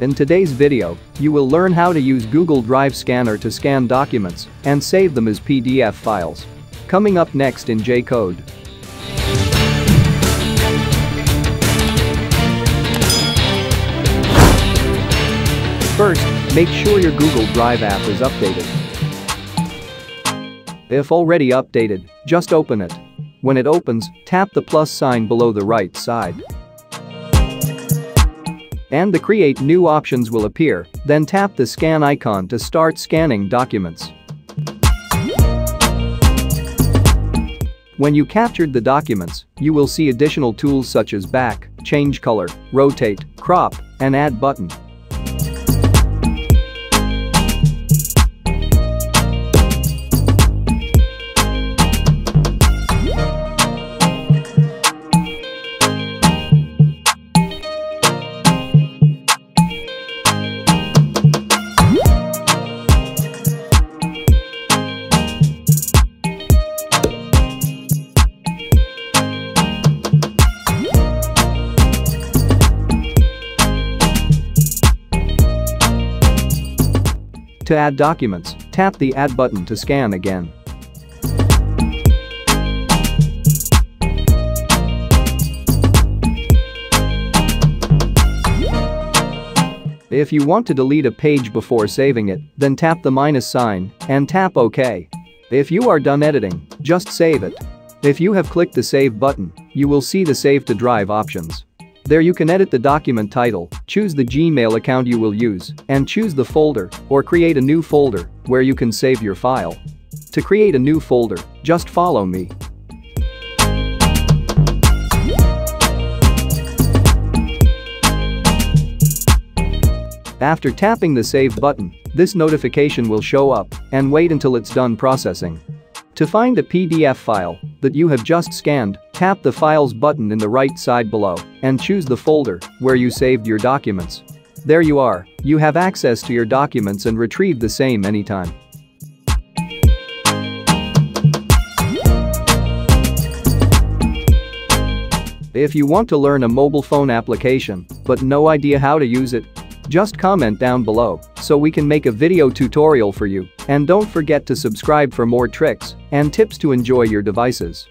In today's video, you will learn how to use Google Drive Scanner to scan documents and save them as PDF files. Coming up next in JCode. First, make sure your Google Drive app is updated. If already updated, just open it. When it opens, tap the plus sign below the right side. And the Create New options will appear, then tap the scan icon to start scanning documents. When you captured the documents, you will see additional tools such as back, change color, rotate, crop, and add button. To add documents, tap the Add button to scan again. If you want to delete a page before saving it, then tap the minus sign and tap OK. If you are done editing, just save it. If you have clicked the Save button, you will see the Save to Drive options. There you can edit the document title, choose the Gmail account you will use, and choose the folder or create a new folder where you can save your file. To create a new folder, just follow me. After tapping the Save button, this notification will show up and wait until it's done processing. To find the PDF file that you have just scanned, tap the Files button in the right side below and choose the folder where you saved your documents. There you are, you have access to your documents and retrieve the same anytime. If you want to learn a mobile phone application but no idea how to use it, just comment down below so we can make a video tutorial for you and don't forget to subscribe for more tricks and tips to enjoy your devices.